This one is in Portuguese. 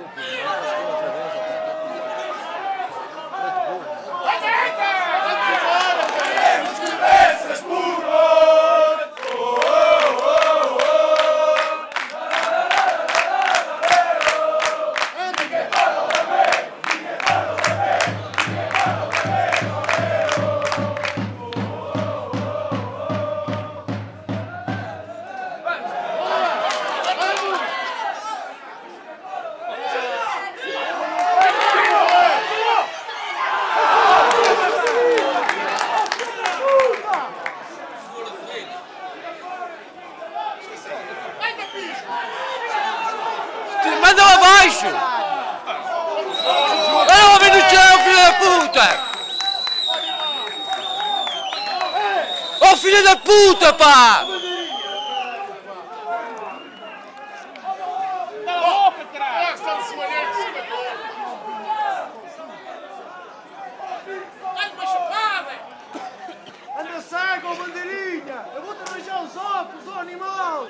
estúpido. Andam abaixo! Olha o homem no chão, é filho da puta! Oh, filho da puta, pá! Anda, sai com bandeirinha! Eu vou te beijar os óculos, ô oh, animal!